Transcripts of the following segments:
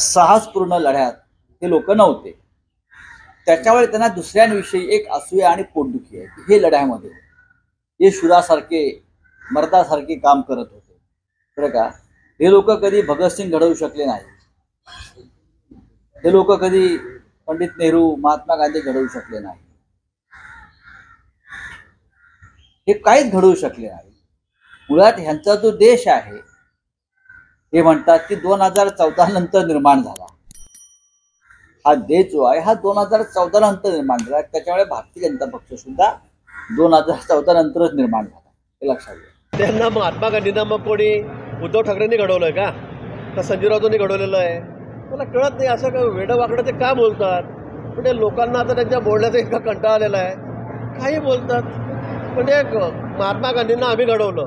साहसपूर्ण लढ्यात हे लोक नव्हते. त्याच्यामुळे त्यांना दुसऱ्यांविषयी एक असूया आणि पोटदुखी आहे. की हे लढ्यामध्ये हे शुरासारखे मर्दासारखे काम करत होते. बरं का? हे लोक कधी भगतसिंग घडवू शकले नाही. हे लोक कधी पंडित नेहरू महात्मा गांधी घडवू शकले नाही. हे काहीच घडवू शकले नाही. मुळात ह्यांचा जो देश आहे हे म्हणतात की दोन हजार चौदा नंतर निर्माण झाला. हा देश जो आहे हा दोन हजार चौदा नंतर निर्माण झाला. त्याच्यामुळे भारतीय जनता पक्ष सुद्धा दोन हजार चौदा नंतरच निर्माण झाला. हे लक्षात घ्या. त्यांना महात्मा गांधींना मग कोणी उद्धव ठाकरेंनी घडवलंय का? तर संजय राऊतांनी घडवलेलं आहे? मला कळत नाही असं का वेडं वाकडं ते का बोलतात? म्हणजे लोकांना आता त्यांच्या बोलण्याचा इतका कंटाळा आलेला आहे. काही बोलतात. म्हणजे महात्मा गांधींना आम्ही घडवलं.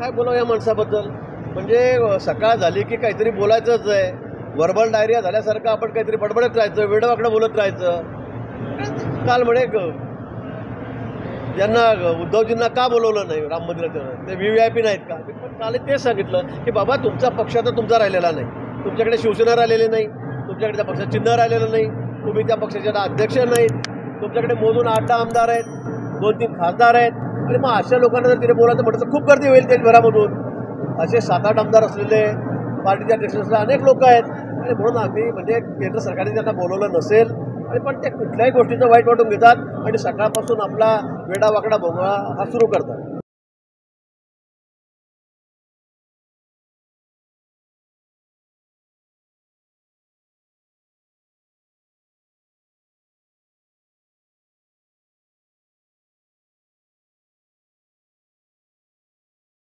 काय बोलावं या माणसाबद्दल? म्हणजे सकाळ झाली की काहीतरी बोलायचंच आहे. वर्बल डायरिया झाल्यासारखं आपण काहीतरी बडबडत राहायचं वेडवाकडं बोलत राहायचं. काल म्हणे ग- ज्यांना उद्धवजींना का बोलवलं नाही राम मंदिराचं? ते व्ही व्ही आय पी नाहीत का? पण काल तेच सांगितलं की बाबा तुमचा पक्ष तर तुमचा राहिलेला नाही. तुमच्याकडे शिवसेना राहिलेली नाही. तुमच्याकडे त्या पक्षाचं चिन्ह राहिलेलं नाही. तुम्ही त्या पक्षाचे अध्यक्ष नाहीत. तुमच्याकडे मोजून आठ दहा आमदार आहेत. दोन तीन खासदार आहेत. आणि मग अशा लोकांना जर तिथे बोलायचं म्हटलं तर खूप गर्दी होईल देशभरामधून असे सात आठ आमदार असलेले पार्टीचे अध्यक्ष असलेले अनेक लोक आहेत. आणि म्हणून आम्ही म्हणजे केंद्र सरकारने त्यांना बोलवलं नसेल आणि पण ते कुठल्याही गोष्टीचं वाईट वाटून घेतात आणि सकाळपासून आपला वेडावाकडा भोंगळा हा सुरू करतात.